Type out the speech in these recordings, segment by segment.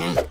Uh.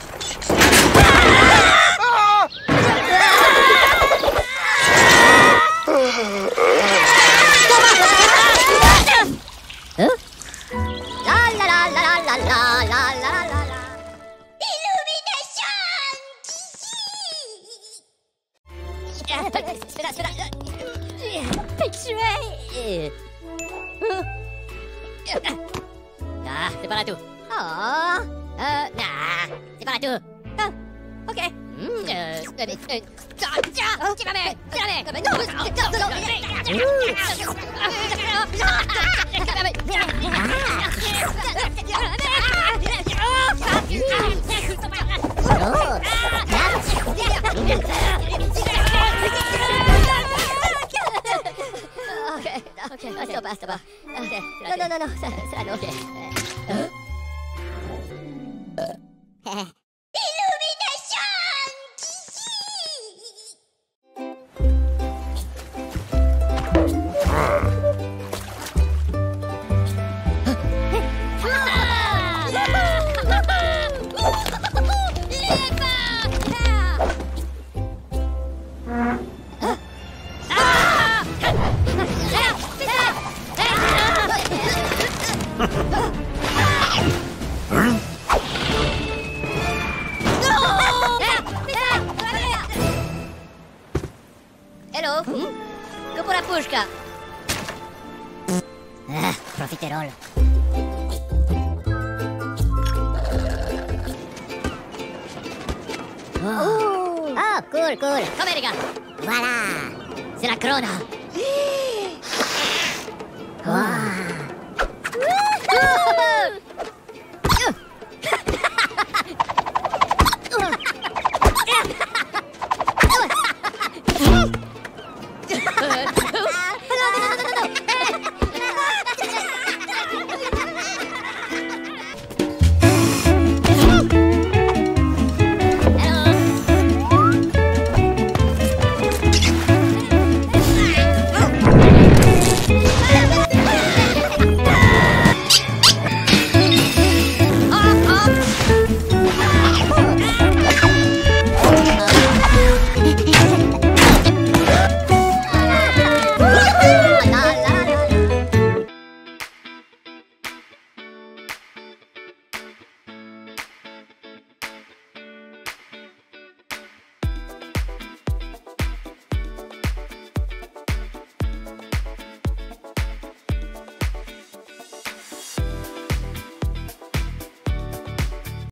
ララララララ Nah, sebelah tu. Oh, uh, nah, sebelah tu. Oh, okay. Hmm, uh, uh, uh, Kirame, kirame. No, no, no, no. Ah. ましたわ。あ、あ、あ、あ、あ、あ、あ、Hello. Hmm? Go por la pushka. Ah, profiterol. Oh. oh, cool, cool. Come here, les. Voilà. C'est la Corona. wow.